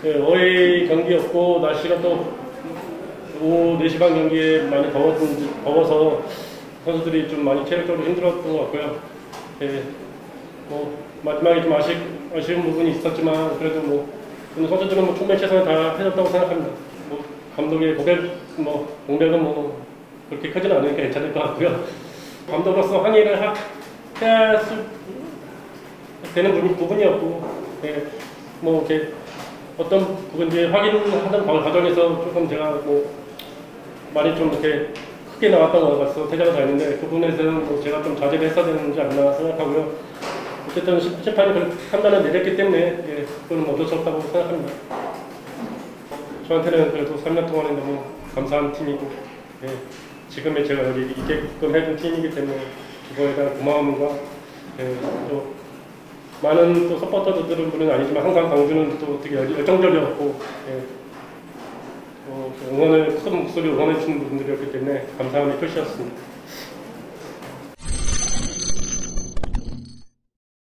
네, 어웨이 경기였고 날씨가 또 오후 4시 반 경기에 많이 더웠, 더워서 선수들이 좀 많이 체력적으로 힘들었던 것 같고요. 네, 뭐 마지막에 좀 아쉬, 아쉬운 부분이 있었지만 그래도 뭐 오늘 선수들은 뭐 충분히 최선을 다 해줬다고 생각합니다. 뭐 감독의 고백, 뭐 공백은 뭐 그렇게 크지는 않으니까 괜찮을 것 같고요. 감독으로서 항의를 하, 해야 수, 되는 부분, 부분이었고 네, 뭐 이렇게 어떤 부분인지 확인하는 과정에서 조금 제가 뭐 많이 좀 이렇게 크게 나왔던 것 같아서 퇴장을 다했는데 그 부분에서는 뭐 제가 좀 자제를 했어야 되는지 않나 생각하고요. 어쨌든 심- 심판이 그 판단을 내렸기 때문에 예, 그건 어쩔 수 없다고 생각합니다. 저한테는 그래도 3년 동안에 너무 감사한 팀이고 예, 지금의 제가 여기 있게끔 해준 팀이기 때문에 그거에 대한 고마움과 예, 또 많은 또 서포터들은 분은 아니지만 항상 광주는 또 되게 열- 열정적이었고 예, 어, 응원을 큰 목소리로 응원해 주는 분들이었기 때문에 감사함이 표시였습니다.